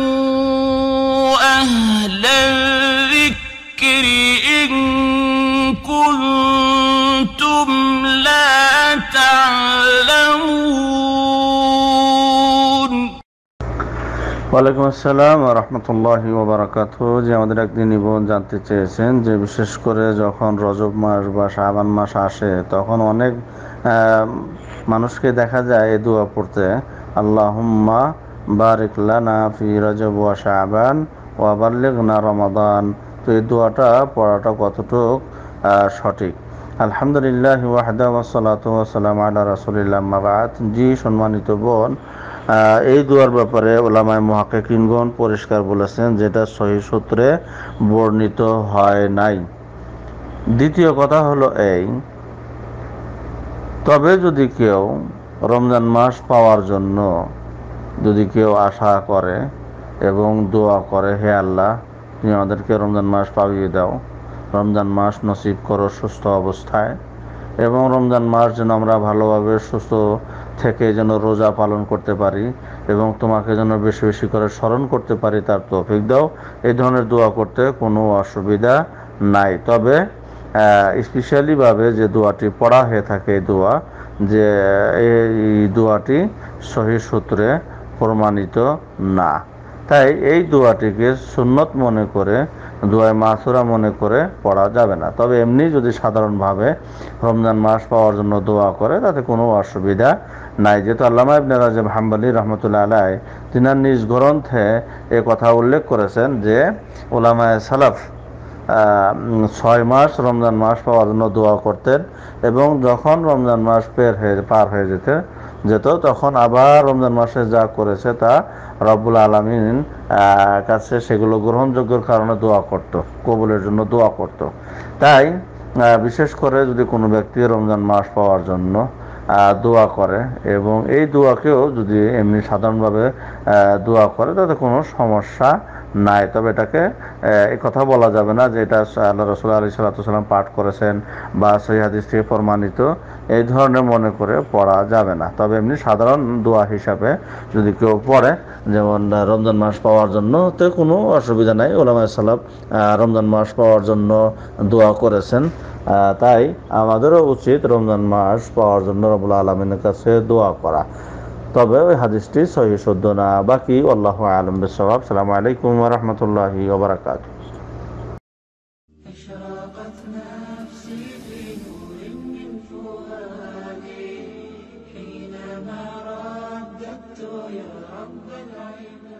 فاسألوا أهل الذكر إن كنتم لا تعلمون ওয়ালাইকুম আসসালাম রহমতুল্লাহ ওবরাকাত যে আমাদের একদিন বোন জানতে চেয়েছেন যে বিশেষ করে যখন রজব মাস বা শাবান মাস আসে তখন অনেক আহ, মানুষকে দেখা যায় এ দোয়া পড়তে আল্লাহুম্মা বারিক লানা ফি রজব ওয়া শাবান ওয়া বাল্লিগনা রমাদান। তো এই দোয়াটা পড়াটা কতটুক সঠিক? আলহামদুলিল্লাহ ওয়াহদা ওয়াসালাতু ওয়াসালাম আলা রাসূলিল্লাহ মাবাদ জি, সম্মানিত বোন এই দোয়ার ব্যাপারে ওলামায় মহাকিনগণ পরিষ্কার বলেছেন যেটা সহি সূত্রে বর্ণিত হয় নাই। দ্বিতীয় কথা হলো এই, তবে যদি কেউ রমজান মাস পাওয়ার জন্য যদি কেউ আশা করে এবং দোয়া করে, হে আল্লাহ, তুমি আমাদেরকে রমজান মাস পাবিয়ে দাও। রমজান মাস নসিব করো সুস্থ অবস্থায় এবং রমজান মাস যেন আমরা ভালোভাবে সুস্থ থেকে যেন রোজা পালন করতে পারি এবং তোমাকে যেন বেশি বেশি করে স্মরণ করতে পারি, তার তৌফিক দাও। এই ধরনের দোয়া করতে কোনো অসুবিধা নাই। তবে স্পেশালিভাবে যে দোয়াটি পড়া হয়ে থাকে, এই দোয়া যে এই দোয়াটি সহি সূত্রে প্রমাণিত না। তাই এই দোয়াটিকে সুন্নত মনে করে, দোয়ায় মাসুরা মনে করে পড়া যাবে না। তবে এমনি যদি সাধারণভাবে রমজান মাস পাওয়ার জন্য দোয়া করে, তাতে কোনো অসুবিধা নাই। যেহেতু আল্লামা ইবনে রাজব হাম্বালি রহমতুল্লাহ আলাই তিনার নিজ গ্রন্থে এ কথা উল্লেখ করেছেন যে ওলামায় সালাফ ছয় মাস রমজান মাস পাওয়ার জন্য দোয়া করতেন এবং যখন রমজান মাস পের হয়ে পার হয়ে যেতে যেত, তখন আবার রমজান মাসে যা করেছে তা রব্বুল আলমিন কাছে সেগুলো গ্রহণযোগ্যর কারণে দোয়া করত, কবুলের জন্য দোয়া করত। তাই বিশেষ করে যদি কোনো ব্যক্তি রমজান মাস পাওয়ার জন্য দোয়া করে এবং এই দোয়াকেও যদি এমনি সাধারণভাবে দোয়া করে, তাতে কোনো সমস্যা নাই। তবে এটাকে এই কথা বলা যাবে না যে এটা আল্লাহ রসুল আলী সাল্লাম পাঠ করেছেন বা সেই হাদিস থেকে প্রমাণিত। এই ধরনের মনে করে পড়া যাবে না। তবে এমনি সাধারণ দোয়া হিসাবে যদি কেউ পড়ে, যেমন রমজান মাস পাওয়ার জন্য, তো কোনো অসুবিধা নাই। ওলামা সাল্লাম রমজান মাস পাওয়ার জন্য দোয়া করেছেন। তাই আমাদেরও উচিত রমজান মাস পাওয়ার জন্য রবুল আলমিনের কাছে দোয়া করা। তবে ওই হাদিসটি সহি শুদ্ধ না বাকি আল্লাহ আলম বিসওয়াব সালামু আলাইকুম রহমতুল্লাহি ওবরাকাত أشرقت نفسي في نور من فؤادي حينما رددت يا رب العباد